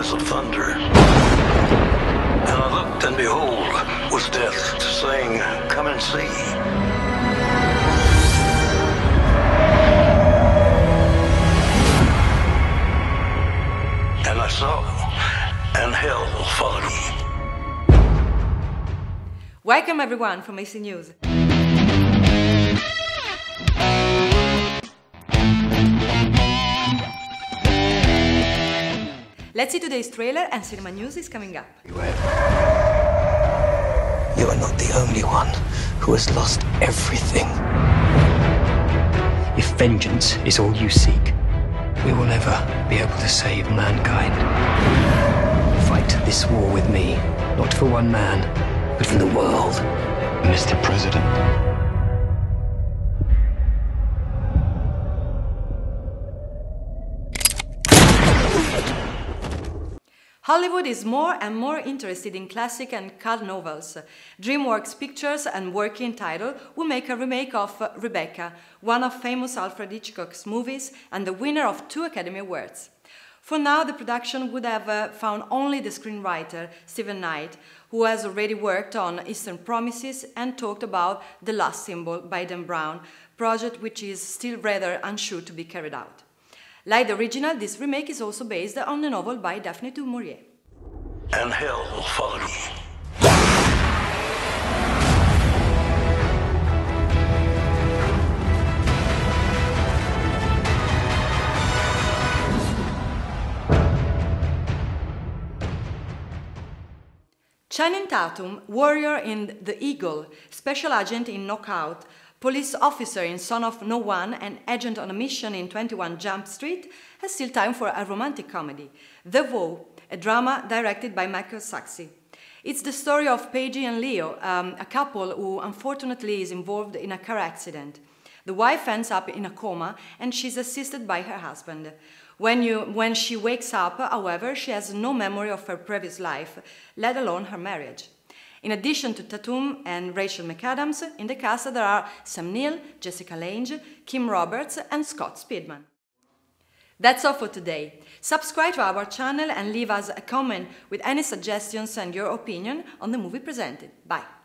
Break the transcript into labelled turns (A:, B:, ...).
A: of thunder. And I looked, and behold, was death, saying, Come and see. And I saw, and hell followed me.
B: Welcome everyone from AC News. Let's see today's trailer and cinema news is coming up.
C: You are not the only one who has lost everything. If vengeance is all you seek, we will never be able to save mankind. Fight this war with me, not for one man, but for the world.
D: Mr. President,
B: Hollywood is more and more interested in classic and cult novels. DreamWorks Pictures and Working Title will make a remake of Rebecca, one of famous Alfred Hitchcock's movies and the winner of two Academy Awards. For now, the production would have uh, found only the screenwriter, Stephen Knight, who has already worked on Eastern Promises and talked about The Lost Symbol by Dan Brown, project which is still rather unsure to be carried out. Like the original, this remake is also based on the novel by Daphne du Maurier.
A: And hell followed me.
B: Channing Tatum, warrior in The Eagle, special agent in Knockout, police officer in Son of No One, and agent on a mission in 21 Jump Street, has still time for a romantic comedy, The Vow, a drama directed by Michael Sucsy. It's the story of Paige and Leo, um, a couple who unfortunately is involved in a car accident. The wife ends up in a coma and she's assisted by her husband. When, you, when she wakes up, however, she has no memory of her previous life, let alone her marriage. In addition to Tatum and Rachel McAdams, in the cast there are Sam Neill, Jessica Lange, Kim Roberts, and Scott Speedman. That's all for today. Subscribe to our channel and leave us a comment with any suggestions and your opinion on the movie presented. Bye.